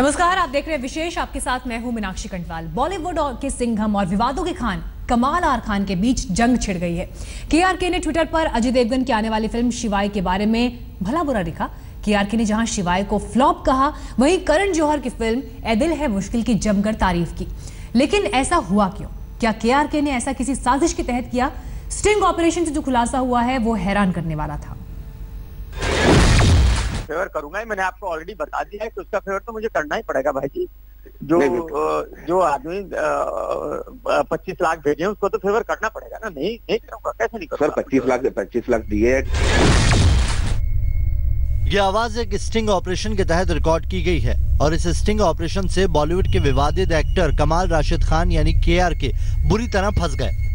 नमस्कार, आप देख रहे हैं विशेष। आपके साथ मैं हूँ मीनाक्षी कंटवाल। बॉलीवुड के सिंघम और विवादों के खान, कमाल आर खान के बीच जंग छिड़ गई है। केआरके ने ट्विटर पर अजय देवगन की आने वाली फ़िल्म शिवाय के बारे में भला बुरा लिखा। केआरके ने जहाँ शिवाय को फ्लॉप कहा, वहीं करण जौहर की फ़िल्म, ए दिल है मुश्किल की जमकर तारीफ़ की। लेकिन ऐसा हुआ क्यों? क्या के आर के ने ऐसा किसी साजिश के तहत किया? स्टिंग ऑपरेशन से जो खुलासा हुआ है, वो हैरान करने वाला था। फेवर करूँगा ही। मैंने आपको ऑलरेडी बता दिया है कि उसका फेवर तो मुझे करना ही पड़ेगा भाई जी। जो नहीं, जो आदमी पच्चीस लाख भेजे उसको तो फेवर करना पड़ेगा ना। नहीं नहीं करूँगा कैसे नहीं सर करूँगा पच्चीस लाख पच्चीस लाख दिए ये आवाज़ एक स्टिंग ऑपरेशन के तहत रिकॉर्ड की गई है और इस स्टिंग ऑपरेशन से बॉलीवुड के विवादित एक्टर कमाल राशिद खान यानी के आर के बुरी तरह फंस गए।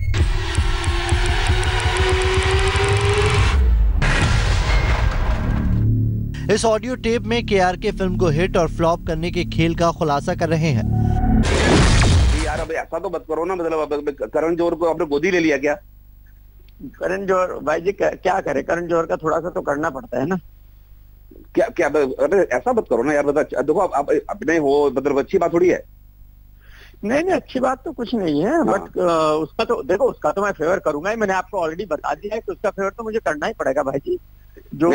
इस ऑडियो टेप में के आर के फ़िल्म को हिट और फ्लॉप करने के खेल का खुलासा कर रहे हैं। यार अब ऐसा तो मत करो ना मतलब करण जोहर को आपने गोदी ले लिया क्या? करण जौहर भाई जी क्या क्या करे? करण जौहर का थोड़ा सा तो करना पड़ता है ना। क्या क्या अरे ऐसा मत करो ना यार बता देखो आप, आप अपने हो मतलब अच्छी बात थोड़ी है। नहीं नहीं अच्छी बात तो कुछ नहीं है हाँ। बट उसका तो देखो उसका तो मैं फेवर करूँगा ही मैंने आपको ऑलरेडी बता दिया है कि उसका फेवर तो मुझे करना ही पड़ेगा भाई जी। जो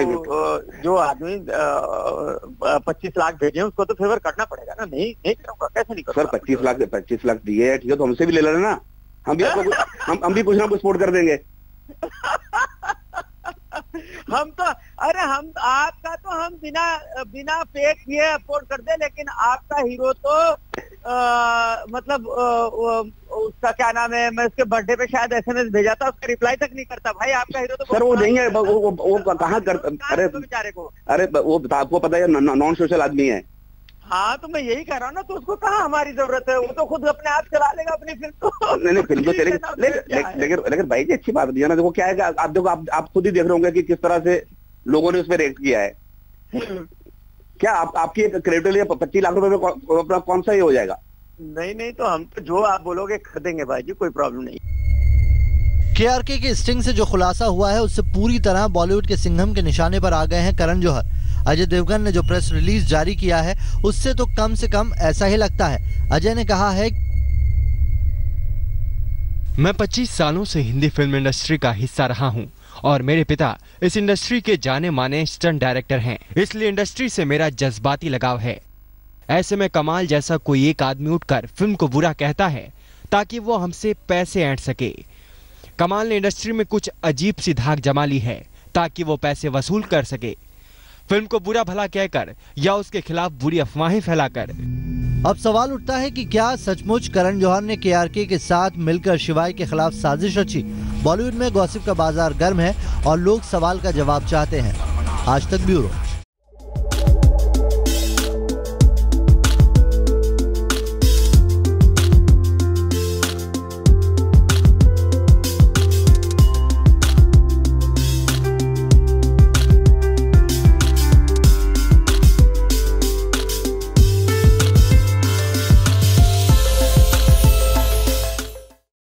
जो आदमी पच्चीस लाख भेजे उसको तो फेवर करना पड़ेगा ना। नहीं नहीं करूँगा कैसे नहीं करूँगा? सर पच्चीस लाख पच्चीस लाख दिए हैं ठीक है तो हमसे भी ले लेना ना। हम भी आपको हम हम भी कुछ ना कुछ सपोर्ट कर देंगे। हम तो अरे हम आपका तो हम बिना बिना फेक किए अफोर्ड कर दे लेकिन आपका हीरो तो आ, मतलब आ, उसका क्या नाम है? मैं उसके बर्थडे पे शायद एसएमएस भेजा था उसका रिप्लाई तक नहीं करता। भाई आपका हीरो तो सर वो नहीं है। वो वो, वो कहाँ कर अरे तो बेचारे को। अरे वो आपको पता है नॉन सोशल आदमी है। हाँ तो मैं यही कह रहा हूँ ना तो उसको कहाँ हमारी ज़रूरत है? वो तो खुद अपने आप चला लेगा अपनी फ़िल्म को। नहीं नहीं फ़िल्म तो चलेगी लेकिन लेकिन भाई जी अच्छी बात नहीं है ना देखो क्या है आप देखो आप आप खुद ही देख रहे होंगे कि किस तरह से लोगों ने उस पर रिएक्ट किया है। क्या आप आपकी क्रेडिट पच्चीस लाख रुपए में कौन- अपना कौन सा ये हो जाएगा? नहीं नहीं तो हम तो जो आप बोलोगे कर देंगे भाई जी कोई प्रॉब्लम नहीं। के आर के के स्टिंग से जो खुलासा हुआ है उससे पूरी तरह बॉलीवुड के सिंघम के निशाने पर आ गए हैं करण जौहर। अजय देवगन ने जो प्रेस रिलीज़ जारी किया है उससे तो कम से कम ऐसा ही लगता है। अजय ने कहा है मैं 25 सालों से हिंदी फ़िल्म इंडस्ट्री का हिस्सा रहा हूँ और मेरे पिता इस इंडस्ट्री के जाने माने स्टंट डायरेक्टर हैं। इसलिए इंडस्ट्री से मेरा जज्बाती लगाव है। ऐसे में कमाल जैसा कोई एक आदमी उठकर फ़िल्म को बुरा कहता है, ताकि वो हमसे पैसे ऐंठ सके। कमाल ने इंडस्ट्री में कुछ अजीब सी धाक जमा ली है, ताकि वो पैसे वसूल कर सके। फ़िल्म को बुरा भला कहकर या उसके खिलाफ बुरी अफवाहें फैलाकर। अब सवाल उठता है कि क्या सचमुच करण जौहर ने के आर के के साथ मिलकर शिवाय के खिलाफ साजिश रची? बॉलीवुड में गॉसिप का बाज़ार गर्म है और लोग सवाल का जवाब चाहते हैं। आज तक ब्यूरो।